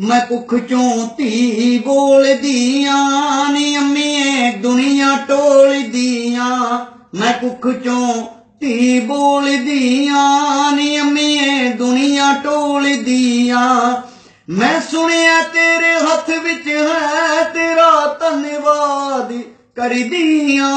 ਮੈਂ ਕੁੱਖ ਚੋਂ ਧੀ ਬੋਲਦੀਆਂ ਨੀ ਅੰਮੀਏ ਦੁਨੀਆ ਟੋਲਦੀਆਂ। ਮੈਂ ਕੁੱਖ ਚੋਂ ਧੀ ਬੋਲਦੀਆਂ ਨੀ ਅੰਮੀਏ ਦੁਨੀਆ ਟੋਲਦੀਆਂ। ਮੈਂ ਸੁਣਿਆ ਤੇਰੇ ਹੱਥ ਵਿੱਚ ਹੈ ਤੇਰਾ ਧੰਨਵਾਦ ਕਰਦੀਆਂ।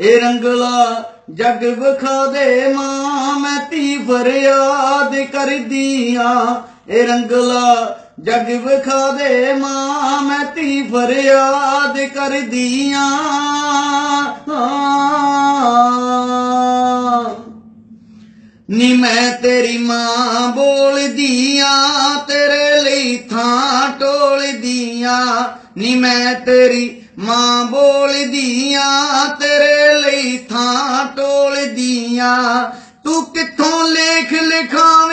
ਇਹ ਰੰਗਲਾ ਜਗ ਵਿਖਾ ਦੇ ਮਾਂ, ਮੈਂ ਧੀ ਫਰਿਆਦ ਕਰਦੀਆਂ। ਇਹ ਰੰਗਲਾ ਜਗ ਵਿਖਾ ਦੇ ਮਾਂ, ਮੈਂ ਤੀ ਫਰਿਆਦ ਕਰਦੀਆਂ। ਨੀ ਮੈਂ ਤੇਰੀ ਮਾਂ ਬੋਲਦੀਆਂ, ਤੇਰੇ ਲਈ ਥਾਂ ਟੋਲਦੀਆਂ। ਨੀ ਮੈਂ ਤੇਰੀ ਮਾਂ ਬੋਲਦੀਆਂ, ਤੇਰੇ ਲਈ ਥਾਂ ਟੋਲਦੀਆਂ। ਤੂੰ ਕਿੱਥੋਂ ਲੇਖ ਲਿਖਾਂ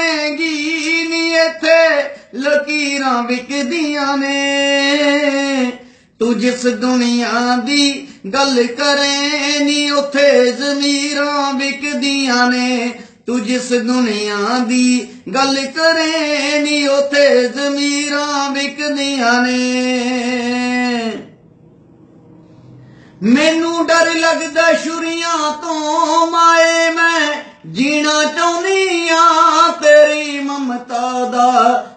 ਇੱਥੇ ਲਕੀਰਾਂ ਵਿਕਦੀਆਂ ਨੇ। ਤੂੰ ਜਿਸ ਦੁਨੀਆ ਦੀ ਗੱਲ ਕਰੇ, ਨੀ ਉਥੇ ਜ਼ਮੀਰਾਂ ਵਿਕਦੀਆਂ ਨੇ। ਤੂੰ ਜਿਸ ਦੁਨੀਆ ਦੀ ਗੱਲ ਕਰੇ, ਨੀ ਉਥੇ ਜ਼ਮੀਰਾਂ ਵਿਕਦੀਆਂ ਨੇ। ਮੈਨੂੰ ਡਰ ਲੱਗਦਾ ਸ਼ੁਰੀਆਂ ਤੋਂ ਮਾਏ ਮੈਂ ਜੀਣਾ ਚਾਹੁੰਦੀ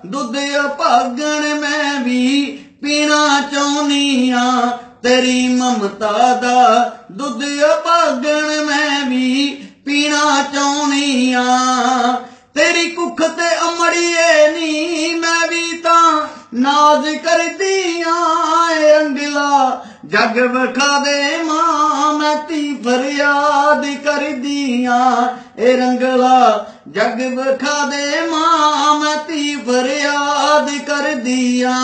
ਦੁੱਧ ਭਾਗਣ ਮੈਂ ਵੀ ਪੀਣਾ ਚਾਹੁੰਦੀ ਆ ਤੇਰੀ ਮਮਤਾ ਦਾ ਦੁੱਧ ਭਾਗਣ ਮੈਂ ਵੀ ਪੀਣਾ ਚਾਹੁੰਦੀ ਆ ਤੇਰੀ ਕੁੱਖ ਤੇ ਅਮੜੀਏ ਨੀ, ਮੈਂ ਵੀ ਤਾਂ ਨਾਜ਼ ਕਰਦੀ ਆ। ਰੰਗਲਾ ਜਗ ਵਖਾ ਦੇ ਮਾਂ ਮੈਂ ਤੀ ਫਰਿਆਦ ਕਰਦੀ ਆ ਇਹ ਰੰਗਲਾ, ਜਗ ਵਖਾ ਦੇ ਮਾਂ ਮੈਂ ਤੀ ਫਰਿਆਦ ਕਰਦੀ ਆ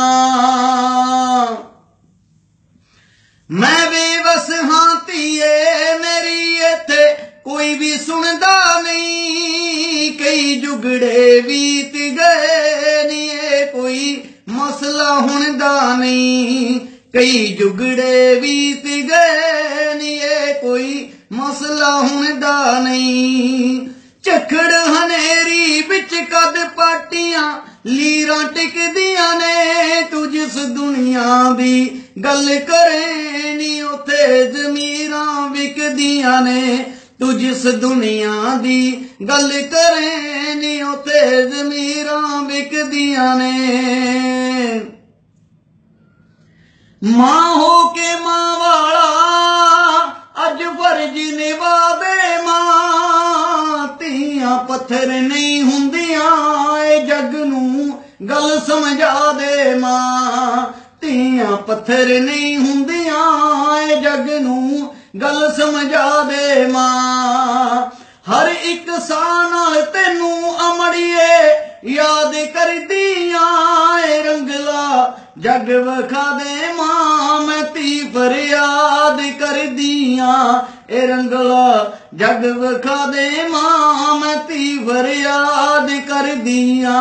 ਮੈਂ ਬੇਵਸ ਹਾਂ ਧੀਏ ਮੇਰੀ, ਇੱਥੇ ਕੋਈ ਵੀ ਸੁਣਦਾ ਨਹੀਂ। ਕਈ ਜੁਗੜੇ ਬੀਤ ਗਏ ਨੀ ਕੋਈ ਮਸਲਾ ਹੁਣ ਦਾ ਨਹੀਂ। ਕਈ ਜੁਗੜੇ ਬੀਤ ਗਏ ਨੀ, ਇਹ ਕੋਈ ਮਸਲਾ ਹੁਣ ਦਾ ਨਹੀਂ। ਝਖੜ ਹਨੇਰੀ ਵਿੱਚ ਕਦ ਪਾਟੀਆਂ, ਲੀਰਾਂ ਟਿਕਦੀਆਂ ਨੇ, ਤੂੰ ਜਿਸ ਦੁਨੀਆ ਦੀ ਗੱਲ ਕਰੇ ਨੀ, ਉਥੇ ਜ਼ਮੀਰਾਂ ਵਿਕਦੀਆਂ ਨੇ। ਤੂੰ ਜਿਸ ਦੁਨੀਆ ਦੀ ਗੱਲ ਕਰੇ ਨੀ, ਉਥੇ ਜ਼ਮੀਰਾਂ ਵਿਕਦੀਆਂ ਨੇ। ਮਾਂ ਹੋ ਕੇ ਮਾਂ ਵਾਲਾ, ਅੱਜ ਫਰਜ਼ ਨਿਭਾਵੇ ਮਾਂ। ਧੀਆਂ ਪੱਥਰ ਨਹੀਂ ਹੁੰਦੀਆਂ ਏ ਜੱਗ ਨੂੰ ਗੱਲ ਸਮਝਾ ਦੇ ਮਾਂ। ਧੀਆਂ ਪੱਥਰ ਨਹੀਂ ਹੁੰਦੀਆਂ ਏ ਜੱਗ ਨੂੰ ਗੱਲ ਸਮਝਾ ਦੇ ਮਾਂ। ਹਰ ਇੱਕ ਸਾਹ ਨਾਲ ਤੈਨੂੰ ਅਮੜੀਏ, ਯਾਦ ਕਰਦੀਆਂ ਏ ਰੰਗਲਾ ਜੱਗ ਵਖਾ ਦੇ ਕਰਦੀਆਂ ਏ ਰੰਗਲਾ ਜਗ ਵਖਾ ਦੇ ਮਾਂ, ਮੈਂ ਤੀ ਫਰਿਆਦ ਕਰਦੀਆਂ।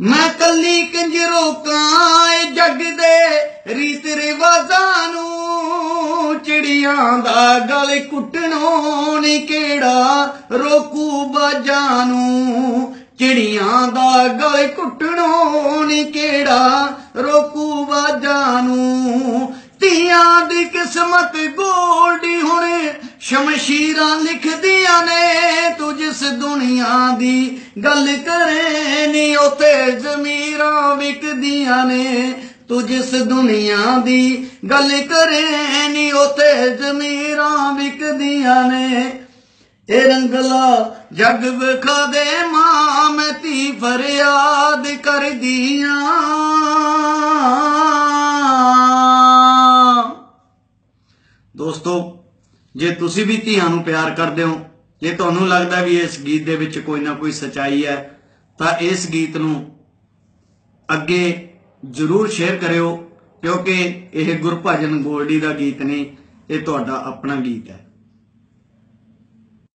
ਮੈਂ ਕੱਲੀ ਕੰਜਰੋ ਕਾਂ ਜੱਗ ਦੇ ਰੀਤ ਰਿਵਾਜ਼ਾਂ ਨੂੰ। ਚਿੜੀਆਂ ਦਾ ਗਲ ਕੁੱਟਣੋਂ ਨੀ ਕਿਹੜਾ ਰੋਕੂ ਬਾਜਾਂ ਨੂੰ। ਚਿੜੀਆਂ ਦਾ ਗਲ ਕੁੱਟਣੋਂ ਨੀ ਕਿਹੜਾ ਰੋਕੂ ਬਾਜਾਂ ਨੂੰ। ਧੀਆਂ ਦੀ ਕਿਸਮਤ ਗੋਲਡੀ ਹੁਣੇ, ਸ਼ਮਸ਼ੀਰਾਂ ਲਿਖਦੀਆਂ ਨੇ, ਤੂੰ ਜਿਸ ਦੁਨੀਆ ਦੀ ਗੱਲ ਕਰੇ ਨੀ, ਉਥੇ ਜ਼ਮੀਰਾਂ ਵਿਕਦੀਆਂ ਨੇ। ਤੂੰ ਜਿਸ ਦੁਨੀਆ ਦੀ ਗੱਲ ਕਰੇ ਨੀ, ਉਥੇ ਜ਼ਮੀਰਾਂ ਵਿਕਦੀਆਂ ਨੇ। ਇਹ ਰੰਗਲਾ ਜਗ ਵਿਖਾ ਦੇ ਮਾਂ, ਮੈਂ ਤੀ ਫਰਿਆਦ ਜੇ ਤੁਸੀਂ ਵੀ ਧੀਆਂ ਨੂੰ ਪਿਆਰ ਕਰਦੇ ਹੋ, ਜੇ ਤੁਹਾਨੂੰ ਲੱਗਦਾ ਵੀ ਇਸ ਗੀਤ ਦੇ ਵਿੱਚ ਕੋਈ ਨਾ ਕੋਈ ਸਚਾਈ ਹੈ, ਤਾਂ ਇਸ ਗੀਤ ਨੂੰ ਅੱਗੇ ਜ਼ਰੂਰ ਸ਼ੇਅਰ ਕਰਿਓ, ਕਿਉਂਕਿ ਇਹ ਗੁਰਭਜਨ ਗੋਲਡੀ ਦਾ ਗੀਤ ਨਹੀਂ ਇਹ ਤੁਹਾਡਾ ਆਪਣਾ ਗੀਤ ਹੈ।